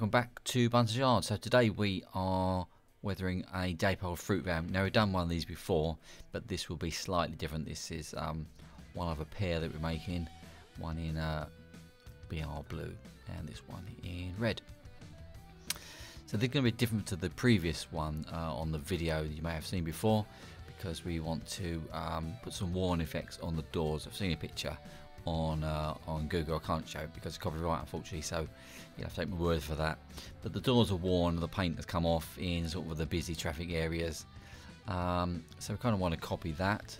welcome back to Bunter's Yard. So today we are weathering a Dapol fruit van. Now we've done one of these before, but this will be slightly different. This is um, one of a pair that we're making, one in uh, BR blue and this one in red. So they're going to be different to the previous one uh, on the video you may have seen before because we want to um, put some worn effects on the doors. I've seen a picture on uh, on Google. I can't show it because it's copyright, unfortunately. So you have to take my word for that. But the doors are worn, the paint has come off in sort of the busy traffic areas. Um, so we kind of want to copy that.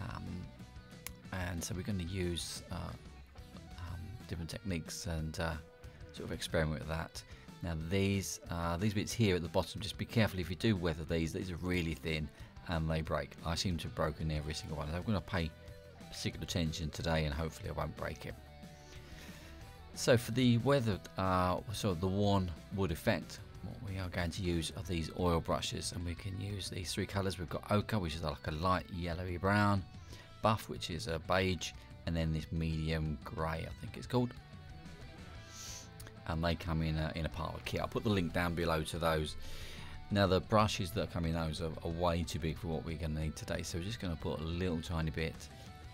Um, and so we're going to use uh, um, different techniques and uh, sort of experiment with that. Now these uh, these bits here at the bottom, just be careful if you do weather these. These are really thin and they break. I seem to have broken every single one. So I'm going to pay particular attention today and hopefully I won't break it. So for the weather, uh, so the worn wood effect, what we are going to use are these oil brushes and we can use these three colours. We've got ochre, which is like a light yellowy brown, buff, which is a beige, and then this medium grey, I think it's called. And they come in a, in a part of the kit. I'll put the link down below to those. Now the brushes that come in those are, are way too big for what we're going to need today. So we're just going to put a little tiny bit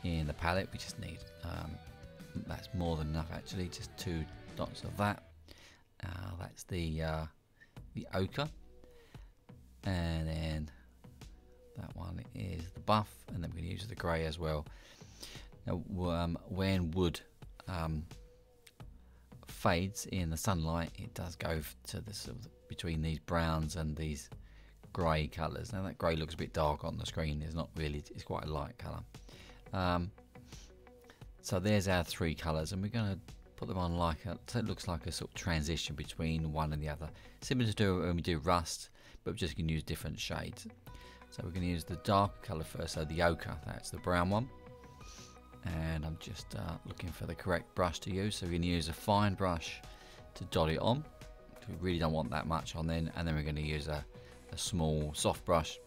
in the palette we just need um, that's more than enough actually just two dots of that. Uh, that's the uh, the ochre. And then that one is the buff and then we're going to use the grey as well. Now um, when wood um, fades in the sunlight it does go to the sort of between these browns and these grey colours. Now that grey looks a bit dark on the screen. It's not really it's quite a light colour um, so there's our three colours and we're going to put them on like a, so it looks like a sort of transition between one and the other. Similar to do when we do rust, but we're just going to use different shades. So we're going to use the dark colour first, so the ochre, that's the brown one. And I'm just uh, looking for the correct brush to use. So we're going to use a fine brush to dot it on. We really don't want that much on then. And then we're going to use a, a small soft brush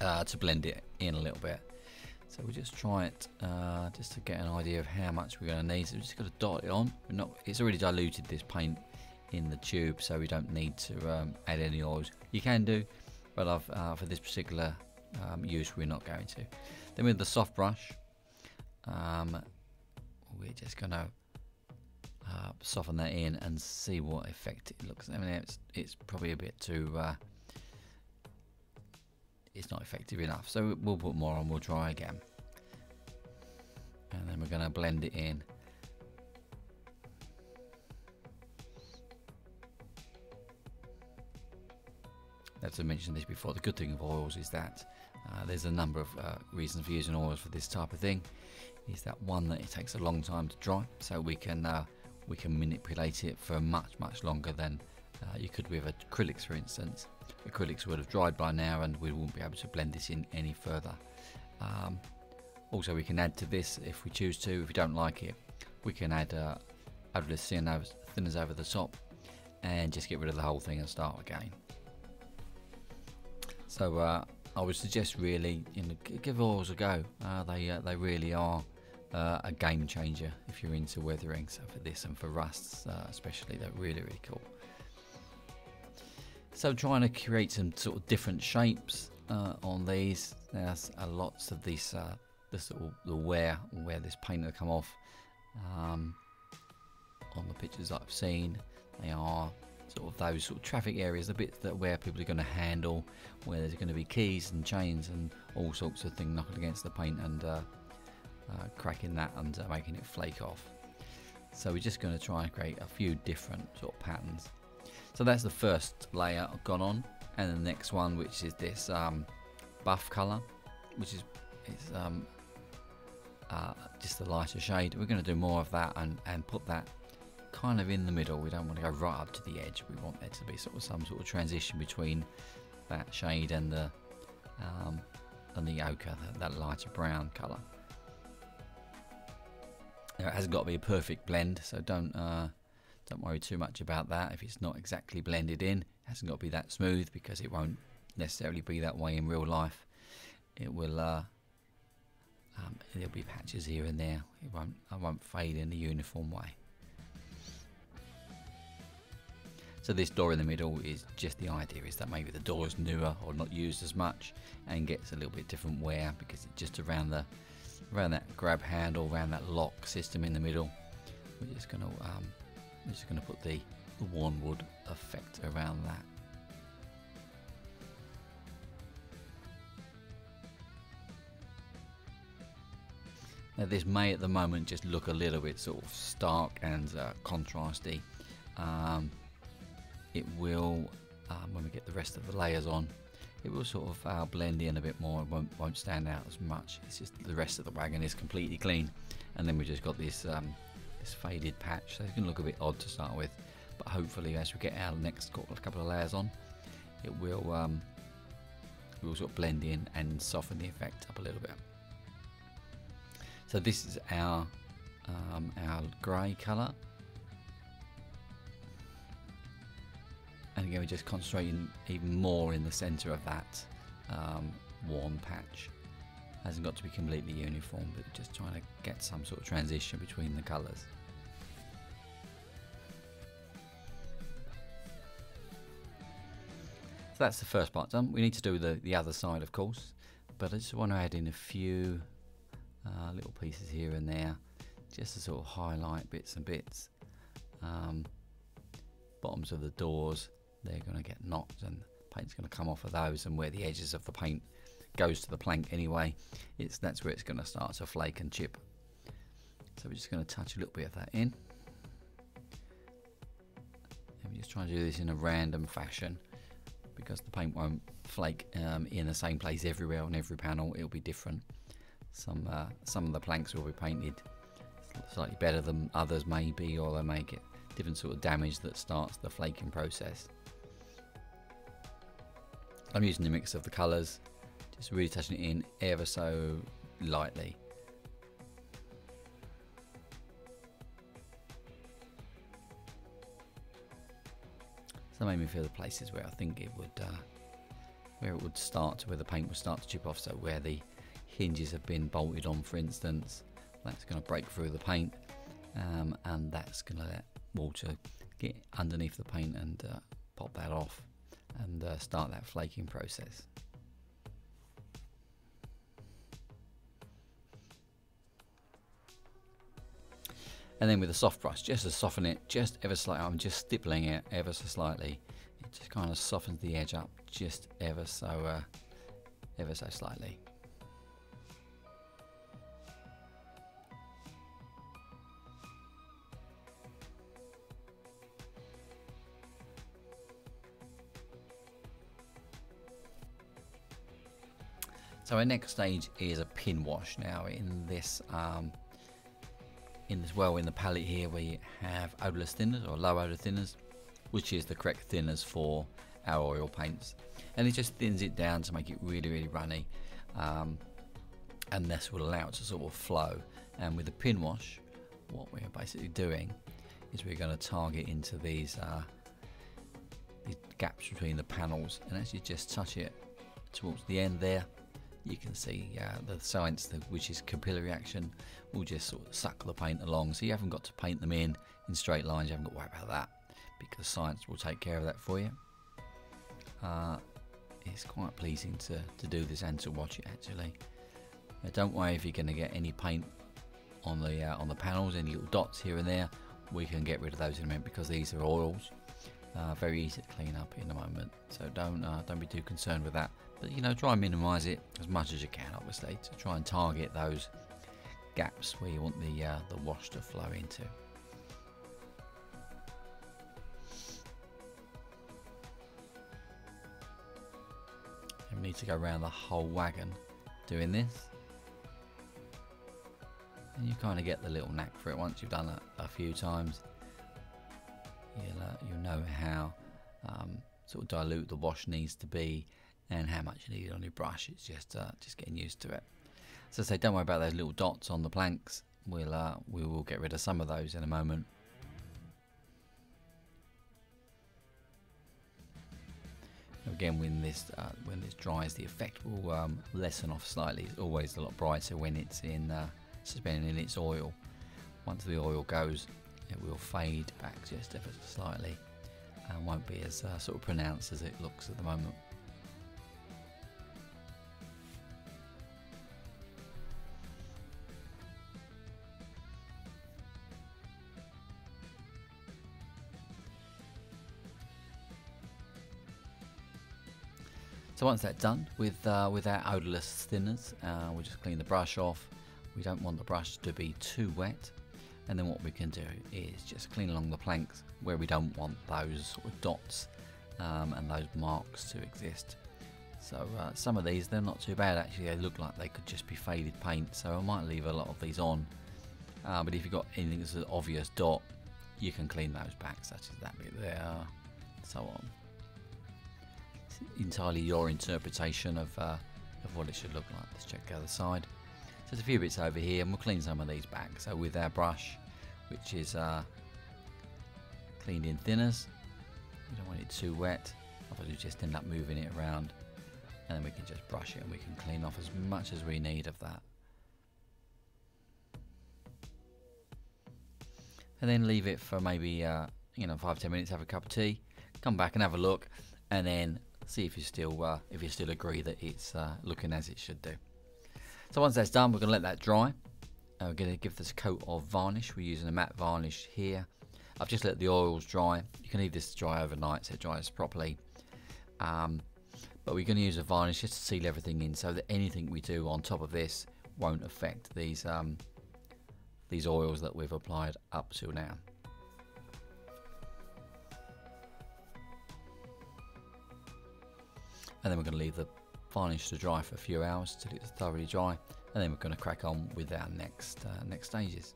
uh, to blend it in a little bit. So we'll just try it uh, just to get an idea of how much we're going to need. So we're just going to dot it on. We're not, it's already diluted this paint in the tube, so we don't need to um, add any oils. You can do, but uh, for this particular um, use, we're not going to. Then with the soft brush, um, we're just going to uh, soften that in and see what effect it looks. I mean, it's, it's probably a bit too uh, it's not effective enough. So we'll put more on, we'll try again. And then we're going to blend it in. As I mentioned this before, the good thing of oils is that uh, there's a number of uh, reasons for using oils for this type of thing. Is that one that it takes a long time to dry, so we can uh, we can manipulate it for much much longer than uh, you could with acrylics, for instance acrylics would have dried by now and we won't be able to blend this in any further. Um, also we can add to this if we choose to, if we don't like it, we can add uh, odorless thinners over the top and just get rid of the whole thing and start again. So uh, I would suggest really you know, give oils a go. Uh, they uh, they really are uh, a game changer if you're into weathering. So for this and for rusts uh, especially, they're really really cool. So trying to create some sort of different shapes uh, on these. There's uh, lots of these, uh, this sort of the wear where this paint will come off. Um, on the pictures I've seen, they are sort of those sort of traffic areas, the bits that where people are going to handle, where there's going to be keys and chains and all sorts of things knocking against the paint and uh, uh, cracking that and uh, making it flake off. So we're just going to try and create a few different sort of patterns. So that's the first layer gone on, and the next one, which is this um, buff color, which is it's um, uh, just a lighter shade. We're going to do more of that and, and put that kind of in the middle. We don't want to go right up to the edge. We want there to be sort of some sort of transition between that shade and the um, and the ochre, that, that lighter brown color. Now, it hasn't got to be a perfect blend, so don't uh, don't worry too much about that. If it's not exactly blended in, it hasn't got to be that smooth because it won't necessarily be that way in real life. It will, uh, um, there'll be patches here and there. It won't, I won't fade in a uniform way. So this door in the middle is just the idea is that maybe the door is newer or not used as much and gets a little bit different wear because it's just around the around that grab handle, around that lock system in the middle. We're just gonna um, we're just gonna put the, the wood effect around that. Now this may at the moment just look a little bit sort of stark and uh, contrasty. Um, it will, um, when we get the rest of the layers on, it will sort of uh, blend in a bit more, it won't, won't stand out as much. It's just the rest of the wagon is completely clean. And then we've just got this, um, this faded patch, so it's going to look a bit odd to start with. But hopefully as we get our next couple of layers on, it will, um, it will sort of blend in and soften the effect up a little bit. So this is our um, our grey colour. And again, we're just concentrating even more in the centre of that um, worn patch. Hasn't got to be completely uniform, but just trying to get some sort of transition between the colours. So that's the first part done. We need to do the, the other side, of course, but I just want to add in a few uh, little pieces here and there just to sort of highlight bits and bits um, bottoms of the doors they're going to get knocked and paint's going to come off of those and where the edges of the paint goes to the plank anyway. It's that's where it's going to start. To flake and chip. So we're just going to touch a little bit of that in. And we're just trying to do this in a random fashion because the paint won't flake um, in the same place everywhere on every panel. It'll be different. Some uh, some of the planks will be painted slightly better than others maybe, or they may get different sort of damage that starts the flaking process. I'm using a mix of the colours, just really touching it in ever so lightly. So that made me feel the places where I think it would, uh, where it would start, where the paint would start to chip off. So where the hinges have been bolted on for instance that's going to break through the paint um, and that's going to let water get underneath the paint and uh, pop that off and uh, start that flaking process. And then with a soft brush, just to soften it just ever slightly, I'm just stippling it ever so slightly. It just kind of softens the edge up just ever so, uh, ever so slightly. So our next stage is a pin wash. Now in this, um, in this well in the palette here we have odorless thinners or low odor thinners, which is the correct thinners for our oil paints, and it just thins it down to make it really really runny, um, and this will allow it to sort of flow. And with the pin wash, what we're basically doing is we're going to target into these uh, these gaps between the panels, and as you just touch it towards the end there you can see uh, the science, which is capillary action, will just sort of suck the paint along. So you haven't got to paint them in in straight lines. You haven't got to worry about that because science will take care of that for you. Uh, it's quite pleasing to, to do this and to watch it actually. Now don't worry if you're going to get any paint on the uh, on the panels, any little dots here and there. We can get rid of those in a minute because these are oils. Uh, very easy to clean up in a moment, so don't uh, don't be too concerned with that. But you know, try and minimise it as much as you can, obviously, to try and target those gaps where you want the uh, the wash to flow into. And we need to go around the whole wagon doing this. And you kind of get the little knack for it once you've done it a few times. You'll, uh, you'll know how um, sort of dilute the wash needs to be and how much you need on your brush. It's just uh, just getting used to it. So I say, don't worry about those little dots on the planks. We'll uh, we will get rid of some of those in a moment. Again, when this uh, when this dries, the effect will um, lessen off slightly. It's always a lot brighter when it's in uh, suspended in its oil. Once the oil goes, it will fade back just ever slightly. and won't be as uh, sort of pronounced as it looks at the moment. So once that's done with uh, with our odorless thinners, uh, we'll just clean the brush off. We don't want the brush to be too wet. And then what we can do is just clean along the planks where we don't want those sort of dots um, and those marks to exist. So uh, some of these, they're not too bad actually. They look like they could just be faded paint. So I might leave a lot of these on. Uh, but if you've got anything that's an obvious dot, you can clean those back, such as that bit there, so on entirely your interpretation of, uh, of what it should look like. Let's check the other side. So there's a few bits over here and we'll clean some of these back. So with our brush, which is uh, cleaned in thinners, we don't want it too wet, otherwise we just end up moving it around and then we can just brush it and we can clean off as much as we need of that. And then leave it for maybe, uh, you know, five, ten minutes, have a cup of tea, come back and have a look, and then see if you still uh, if you still agree that it's uh, looking as it should do. So once that's done, we're going to let that dry. Uh, we're going to give this coat of varnish. We're using a matte varnish here. I've just let the oils dry. You can leave this to dry overnight so it dries properly. Um, but we're going to use a varnish just to seal everything in so that anything we do on top of this won't affect these um, these oils that we've applied up to now. And then we're going to leave the varnish to dry for a few hours till it's thoroughly dry and then we're going to crack on with our next uh, next stages.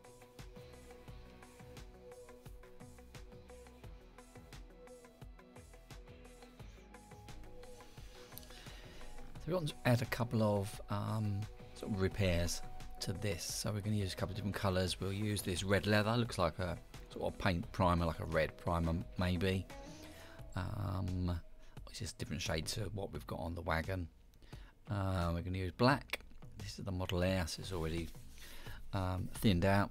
So we want to add a couple of um, sort of repairs to this. So we're going to use a couple of different colours. We'll use this red leather. Looks like a sort of paint primer, like a red primer maybe. Um, it's just different shades of what we've got on the wagon. Uh, we're going to use black. This is the Model S. It's already um, thinned out.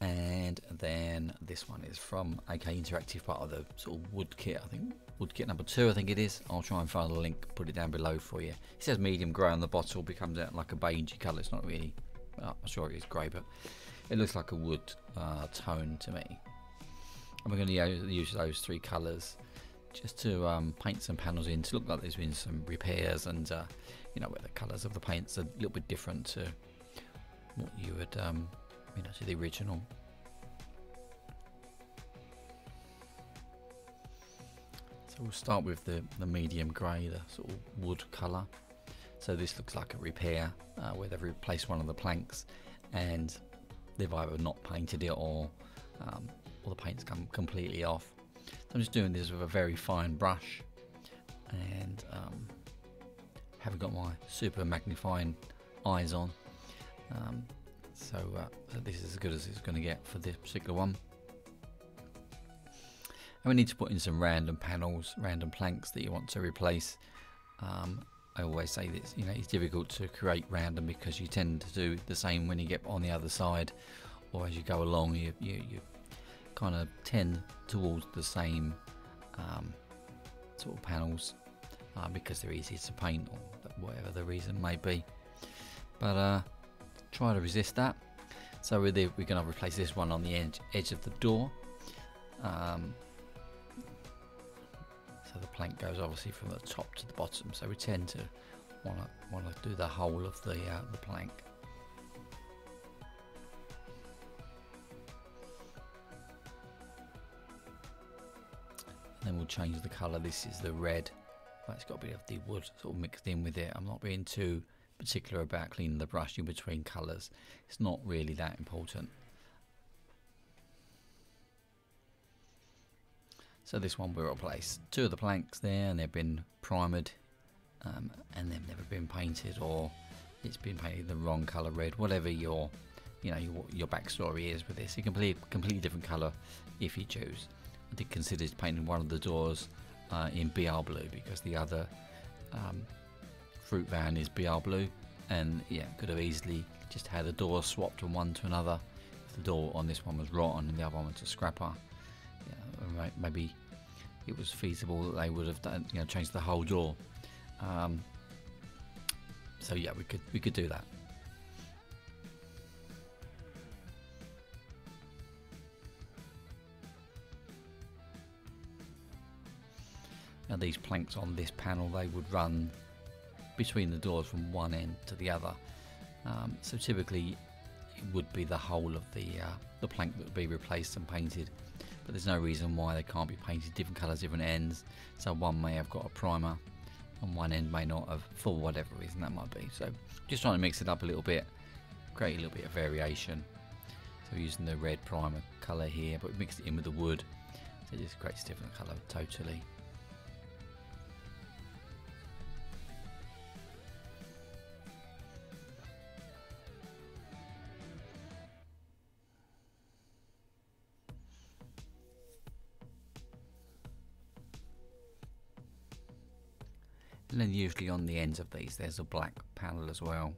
And then this one is from AK Interactive, part of the sort of wood kit. I think wood kit number two. I think it is. I'll try and find the link, put it down below for you. It says medium grey on the bottle, becomes like a beigey colour. It's not really. I'm sure it is grey, but it looks like a wood uh, tone to me. And we're going to use those three colours just to um, paint some panels in to look like there's been some repairs and uh, you know where the colours of the paints are a little bit different to what you would um, you know to the original. So we'll start with the, the medium grey, the sort of wood colour. So this looks like a repair uh, where they've replaced one of the planks and they've either not painted it or, um, or the paint's come completely off. I'm just doing this with a very fine brush and um, haven't got my super magnifying eyes on. Um, so, uh, this is as good as it's going to get for this particular one. And we need to put in some random panels, random planks that you want to replace. Um, I always say this, you know, it's difficult to create random because you tend to do the same when you get on the other side, or as you go along, you you, you kind of tend towards the same um, sort of panels uh, because they're easier to paint or whatever the reason may be. But uh, try to resist that. So we're, we're going to replace this one on the edge, edge of the door. Um, so the plank goes obviously from the top to the bottom. So we tend to want to want to do the whole of the uh, the plank. Then we'll change the colour. This is the red. It's got a bit of the wood sort of mixed in with it. I'm not being too particular about cleaning the brush in between colours. It's not really that important. So this one we'll replace two of the planks there and they've been primed um, and they've never been painted or it's been painted the wrong colour red whatever your you know your, your backstory is with this. It can be a completely different colour if you choose I did consider painting one of the doors uh, in BR blue because the other um, fruit van is BR blue and yeah could have easily just had the door swapped from one to another if the door on this one was rotten and the other one was a scrapper yeah, maybe it was feasible that they would have done, you know, changed the whole door. Um, so yeah, we could we could do that. These planks on this panel, they would run between the doors from one end to the other. Um, so typically it would be the whole of the, uh, the plank that would be replaced and painted. But there's no reason why they can't be painted different colours, different ends. So one may have got a primer and one end may not have, for whatever reason that might be. So just trying to mix it up a little bit, create a little bit of variation. So using the red primer colour here, but mix it in with the wood. So it just creates a different colour totally. And then usually on the ends of these there's a black panel as well.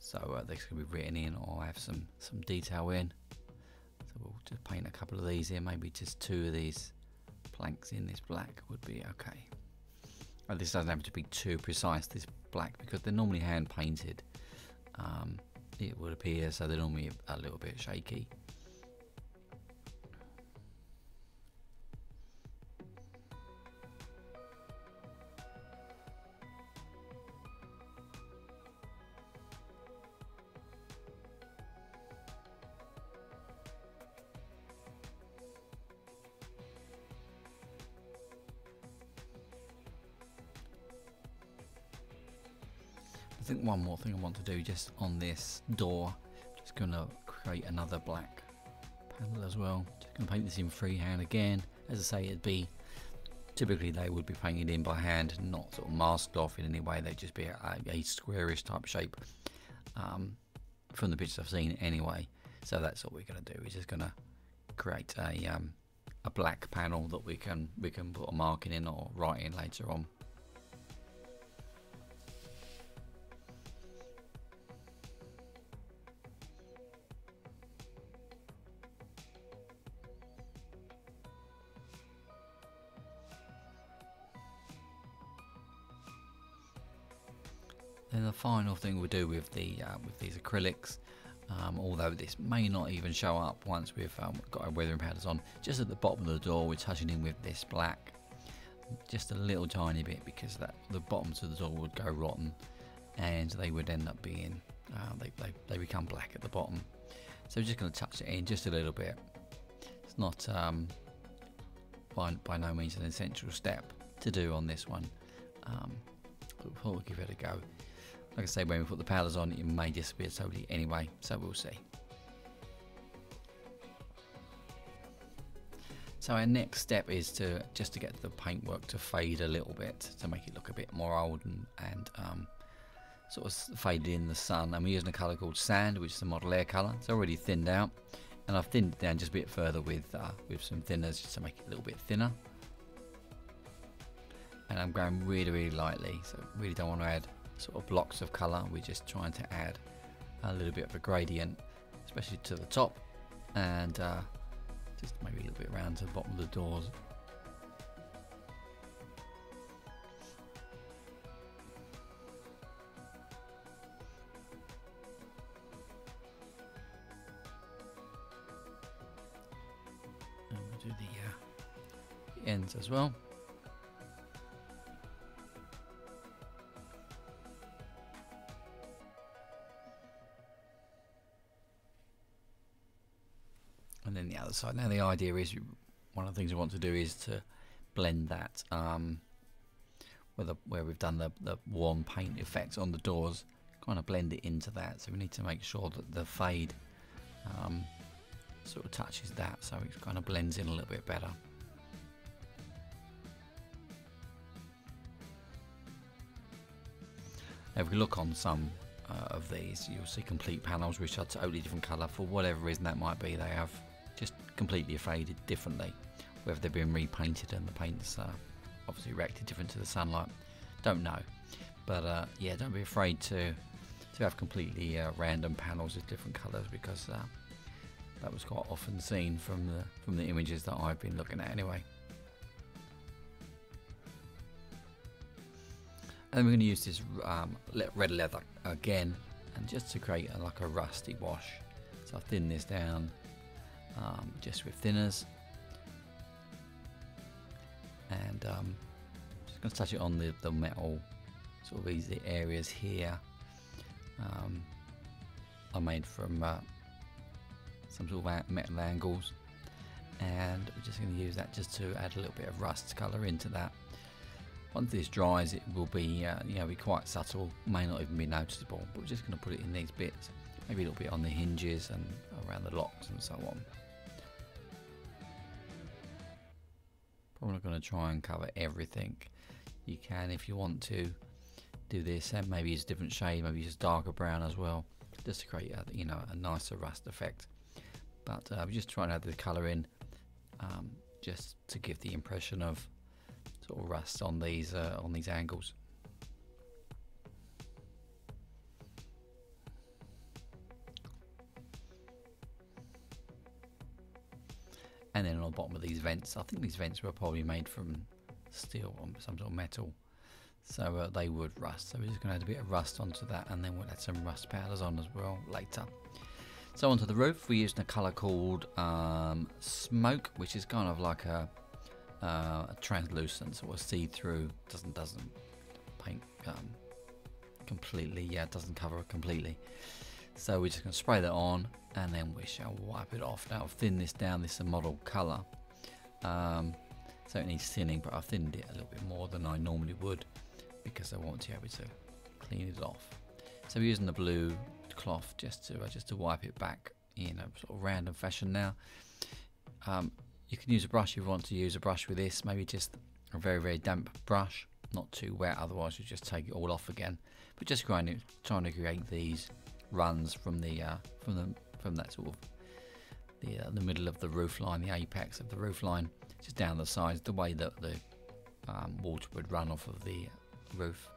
So uh, this can be written in or have some, some detail in. So we'll just paint a couple of these here, maybe just two of these planks in this black would be okay. This doesn't have to be too precise, this black, because they're normally hand painted. Um, it would appear, so they're normally a little bit shaky. Think one more thing I want to do just on this door, just to create another black panel as well. Just to paint this in freehand again. As I say, it'd be typically they would be painted in by hand, not sort of masked off in any way. They'd just be a, a squarish type shape um, from the pictures I've seen anyway. So that's what we're to do. We're just to create a um, a black panel that we can we can put a marking in or write in later on. Final thing we'll do with the uh, with these acrylics, um, although this may not even show up once we've um, got our weathering powders on, just at the bottom of the door we're touching in with this black, just a little tiny bit because that the bottoms of the door would go rotten, and they would end up being uh, they, they they become black at the bottom. So we're just going to touch it in just a little bit. It's not um, by by no means an essential step to do on this one. Um, we'll give it a go. Like I say, when we put the powders on, it may disappear totally anyway, so we'll see. So our next step is to just to get the paintwork to fade a little bit to make it look a bit more old and, and um, sort of faded in the sun. And we're using a colour called Sand, which is a model air colour. It's already thinned out, and I've thinned it down just a bit further with uh, with some thinners just to make it a little bit thinner. And I'm going really, really lightly, so really don't want to add sort of blocks of colour. We're just trying to add a little bit of a gradient, especially to the top, and uh, just maybe a little bit around to the bottom of the doors. And do the, uh, the ends as well. Side. Now the idea is one of the things we want to do is to blend that um, where, the, where we've done the, the warm paint effect on the doors, kind of blend it into that. So we need to make sure that the fade um, sort of touches that so it kind of blends in a little bit better. Now if we look on some uh, of these, you'll see complete panels which are totally different colour. For whatever reason that might be, they have completely faded differently. Whether they've been repainted and the paint's uh, obviously reacted different to the sunlight, don't know. But uh, yeah, don't be afraid to to have completely uh, random panels with different colours because uh, that was quite often seen from the from the images that I've been looking at anyway. And we're going to use this um, red leather again, and just to create a, like a rusty wash. So I've thinned this down um, just with thinners, and um, just going to touch it on the, the metal sort of easy areas here. Um, are made from uh, some sort of metal angles and we're just going to use that just to add a little bit of rust colour into that. Once this dries it will be uh, you know be quite subtle, may not even be noticeable but we're just going to put it in these bits, maybe a little bit on the hinges and around the locks and so on. Probably not going to try and cover everything. You can if you want to do this and maybe use a different shade, maybe use darker brown as well just to create a, you know a nicer rust effect but uh, I'm just trying to add the colour in um, just to give the impression of sort of rust on these uh, on these angles and then on the bottom of these vents I think these vents were probably made from steel or some sort of metal so uh, they would rust. So we're just going to add a bit of rust onto that and then we'll add some rust powders on as well later. So onto the roof, we're using a colour called um, Smoke, which is kind of like a, uh, a translucent sort of see-through, doesn't doesn't paint um, completely, yeah, doesn't cover it completely. So we're just going to spray that on and then we shall wipe it off. Now I've thinned this down, this is a model colour. Um, so it needs thinning, but I've thinned it a little bit more than I normally would because I want to be able to clean it off. So we're using the blue cloth just to uh, just to wipe it back in a sort of random fashion now. Um, you can use a brush if you want to use a brush with this, maybe just a very very damp brush, not too wet, otherwise you just take it all off again. But just grinding, trying to create these runs from the uh, from the from that sort of the uh, the middle of the roof line, the apex of the roof line, just down the sides, the way that the um, water would run off of the roof.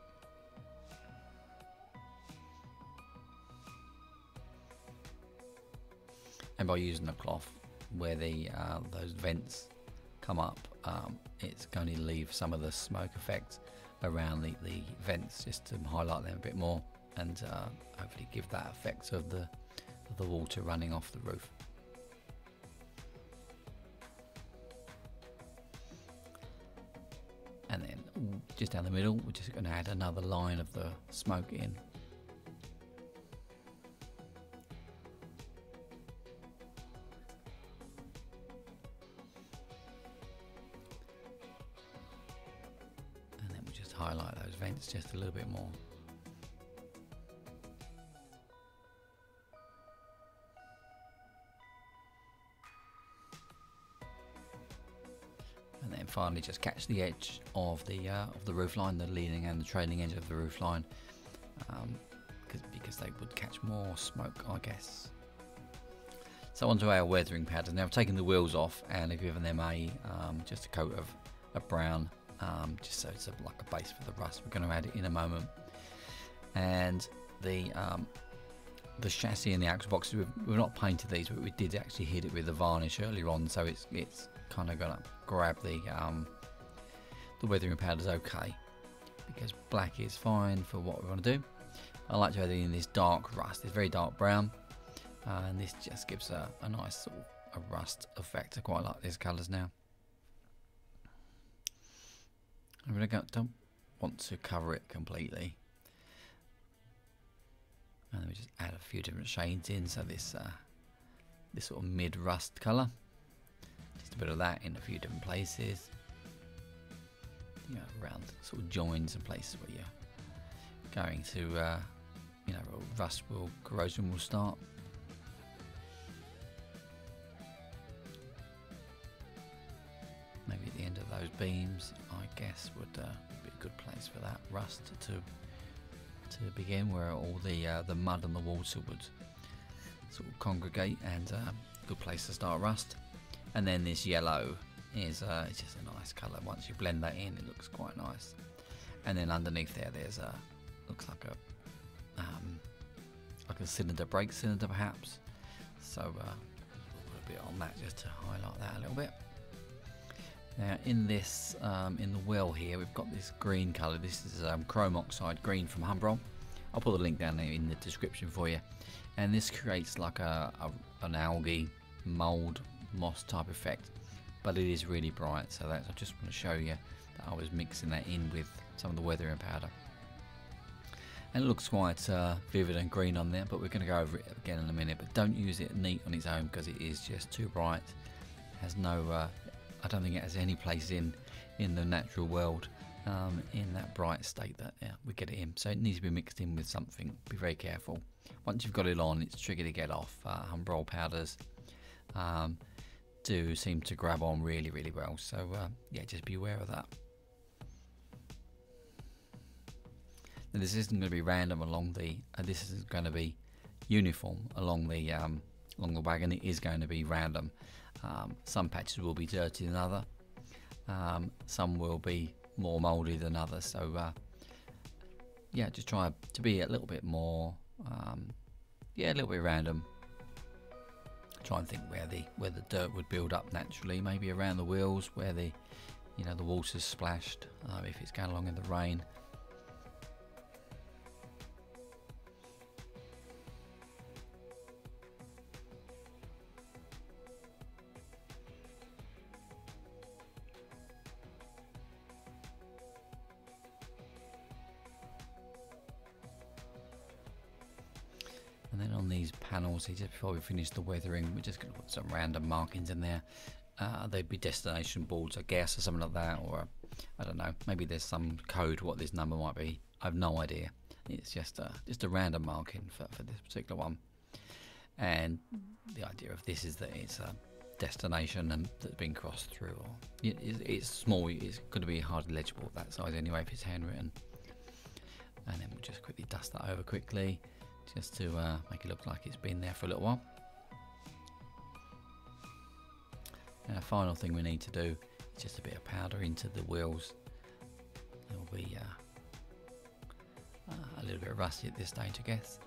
And by using the cloth where the uh, those vents come up, um, it's going to leave some of the smoke effects around the, the vents just to highlight them a bit more and uh, hopefully give that effect of the of the water running off the roof. and then just down the middle we're just going to add another line of the smoke in and then we just highlight those vents just a little bit more finally just catch the edge of the uh, of the roof line, the leading and the trailing edge of the roof line, um, because they would catch more smoke, I guess. So onto our weathering powders. Now I've taken the wheels off and I've given them a um, just a coat of a brown, um, just so it's a, like a base for the rust. We're going to add it in a moment. And the um, the chassis and the axle boxes, we've, we've, not painted these, but we did actually hit it with the varnish earlier on, so it's it's kind of gonna grab the um, the weathering powder is okay because black is fine for what we want to do. I like to add in this dark rust, it's very dark brown uh, and this just gives a, a nice sort of a rust effect. I quite like these colours now. I really don't want to cover it completely. And then we just add a few different shades in so this uh, this sort of mid rust colour a bit of that in a few different places. You know, around sort of joins and places where you're going to, uh, you know, rust will, corrosion will start. Maybe at the end of those beams, I guess, would uh, be a good place for that rust to to begin, where all the uh, the mud and the water would sort of congregate, and uh, good place to start rust and then this yellow is uh, it's just a nice colour once you blend that in it looks quite nice and then underneath there there's a looks like a um, like a cylinder brake cylinder perhaps so uh, a bit on that just to highlight that a little bit. Now in this, um, in the well here, we've got this green colour. This is um, chrome oxide green from Humbrol. I'll put the link down there in the description for you. And this creates like a, a an algae mould moss type effect, but it is really bright. So that's I just want to show you that I was mixing that in with some of the weathering powder. And it looks quite uh, vivid and green on there, but we're going to go over it again in a minute. But don't use it neat on its own because it is just too bright. It has no uh, I don't think it has any place in in the natural world um, in that bright state that yeah, we get it in. So it needs to be mixed in with something. Be very careful. Once you've got it on, it's tricky to get off. Uh, Humbrol powders um, do seem to grab on really, really well. So uh, yeah, just be aware of that. Now, this isn't going to be random along the. Uh, this is going to be uniform along the um, along the wagon. It is going to be random. Um, some patches will be dirtier than other. Um, some will be more mouldy than others. So uh, yeah, just try to be a little bit more, um, yeah, a little bit random. Try and think where the where the dirt would build up naturally. Maybe around the wheels where the you know the water's splashed. Uh, if it's going along in the rain. These just before we finish the weathering, we're just going to put some random markings in there. Uh, they'd be destination boards, I guess, or something like that, or I don't know. Maybe there's some code what this number might be. I have no idea. It's just a just a random marking for, for this particular one. And the idea of this is that it's a destination and that's been crossed through. Or it, it's small. It's going to be hardly legible that size anyway if it's handwritten. And then we'll just quickly dust that over quickly just to uh, make it look like it's been there for a little while. And a final thing we need to do is just a bit of powder into the wheels. It'll be uh, uh, a little bit rusty at this stage, I guess.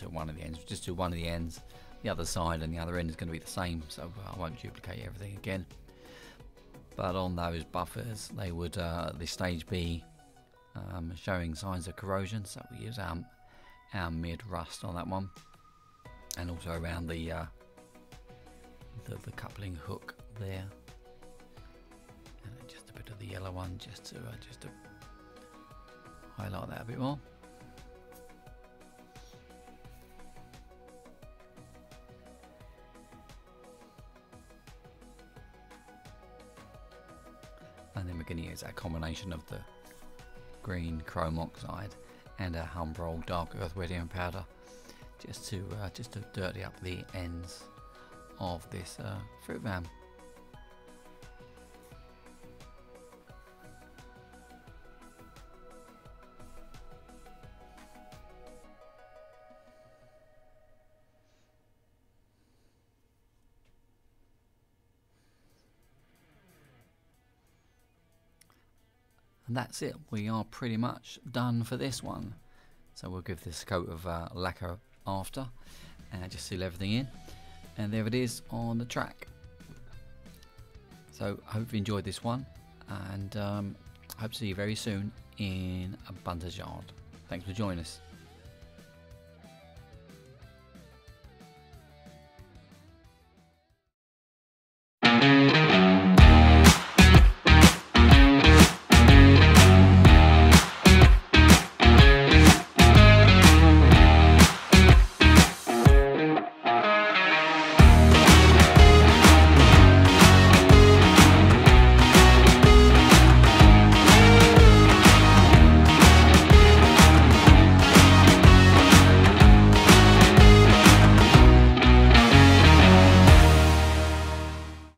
To one of the ends. just do one of the ends, the other side and the other end is going to be the same, so I won't duplicate everything again. But on those buffers, they would uh, this stage be um, showing signs of corrosion, so we use our, our mid rust on that one, and also around the uh, the, the, coupling hook there, and just a bit of the yellow one, just to uh, just to highlight that a bit more. To use a combination of the green chrome oxide and a Humbrol dark earth weathering powder just to uh, just to dirty up the ends of this uh, fruit van. And that's it, we are pretty much done for this one. So we'll give this coat of uh, lacquer after and just seal everything in. And there it is on the track. So I hope you enjoyed this one and um, hope to see you very soon in a Bunter's Yard. Thanks for joining us.